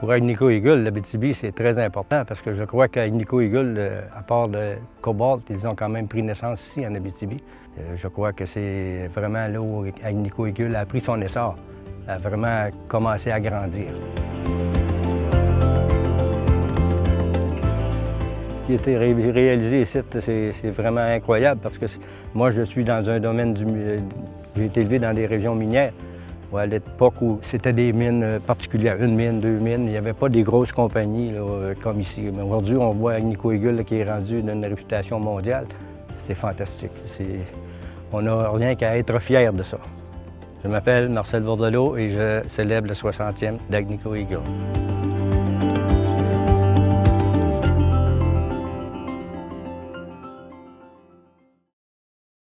Pour Agnico Eagle, l'Abitibi, c'est très important parce que je crois qu'Agnico Eagle, euh, à part le cobalt, ils ont quand même pris naissance ici en Abitibi. Euh, je crois que c'est vraiment là où Agnico Eagle a pris son essor, a vraiment commencé à grandir. Ce qui a été réalisé ici, c'est vraiment incroyable parce que moi, je suis dans un domaine du... J'ai été élevé dans des régions minières à l'époque où c'était des mines euh, particulières, une mine, deux mines, il n'y avait pas des grosses compagnies euh, comme ici. Mais aujourd'hui, on voit Agnico Eagle qui est rendu d'une réputation mondiale. C'est fantastique. On n'a rien qu'à être fiers de ça. Je m'appelle Marcel Bordelot et je célèbre le 60e d'Agnico Eagle.